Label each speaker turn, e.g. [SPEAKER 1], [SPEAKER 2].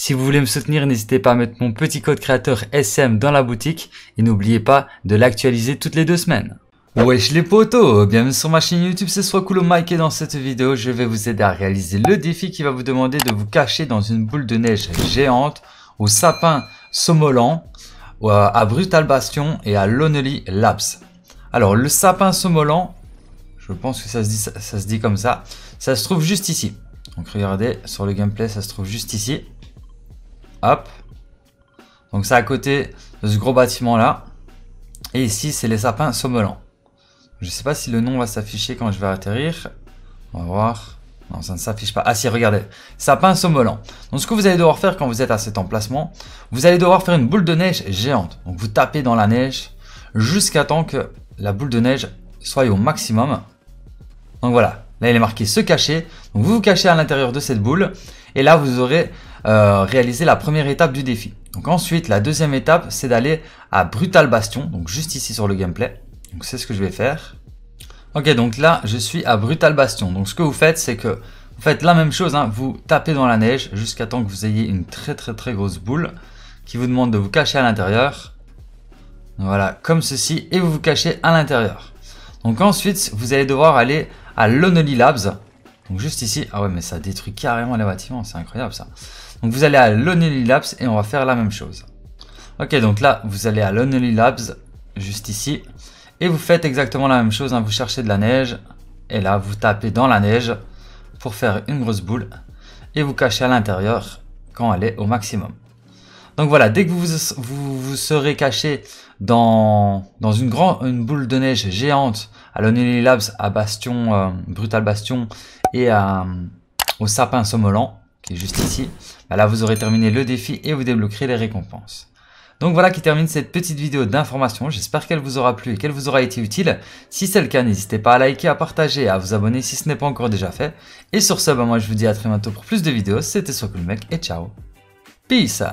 [SPEAKER 1] Si vous voulez me soutenir, n'hésitez pas à mettre mon petit code créateur SM dans la boutique et n'oubliez pas de l'actualiser toutes les deux semaines. Wesh les potos, bienvenue sur ma chaîne YouTube, c'est Swakulo Mike et dans cette vidéo, je vais vous aider à réaliser le défi qui va vous demander de vous cacher dans une boule de neige géante au sapin sommolant, à Brutal Bastion et à Lonely Labs. Alors le sapin sommolant, je pense que ça se dit, ça se dit comme ça, ça se trouve juste ici. Donc regardez, sur le gameplay, ça se trouve juste ici. Hop. Donc c'est à côté de ce gros bâtiment là. Et ici c'est les sapins sommelants. Je sais pas si le nom va s'afficher quand je vais atterrir. On va voir. Non, ça ne s'affiche pas. Ah si, regardez. Sapin sommelant. Donc ce que vous allez devoir faire quand vous êtes à cet emplacement, vous allez devoir faire une boule de neige géante. Donc vous tapez dans la neige jusqu'à temps que la boule de neige soit au maximum. Donc voilà. Là, il est marqué se cacher. Donc vous vous cachez à l'intérieur de cette boule. Et là, vous aurez euh, réaliser la première étape du défi. Donc ensuite, la deuxième étape, c'est d'aller à Brutal Bastion, donc juste ici sur le gameplay. Donc c'est ce que je vais faire. Ok, donc là, je suis à Brutal Bastion. Donc ce que vous faites, c'est que vous faites la même chose, hein. vous tapez dans la neige jusqu'à temps que vous ayez une très très très grosse boule qui vous demande de vous cacher à l'intérieur. Voilà, comme ceci, et vous vous cachez à l'intérieur. Donc ensuite, vous allez devoir aller à Lonely Labs. Donc juste ici, ah ouais mais ça détruit carrément les bâtiments, c'est incroyable ça. Donc vous allez à Lonely Labs et on va faire la même chose. Ok, donc là, vous allez à Lonely Labs, juste ici. Et vous faites exactement la même chose, hein. vous cherchez de la neige. Et là, vous tapez dans la neige pour faire une grosse boule. Et vous cachez à l'intérieur quand elle est au maximum. Donc voilà, dès que vous vous, serez caché dans, dans une, grande une boule de neige géante à Lonely Labs, à Bastion, euh, Brutal Bastion et à, au Sapin Sommolant, qui est juste ici, bah là vous aurez terminé le défi et vous débloquerez les récompenses. Donc voilà qui termine cette petite vidéo d'information, j'espère qu'elle vous aura plu et qu'elle vous aura été utile. Si c'est le cas, n'hésitez pas à liker, à partager à vous abonner si ce n'est pas encore déjà fait. Et sur ce, bah moi je vous dis à très bientôt pour plus de vidéos, c'était Sokul Mec et ciao Peace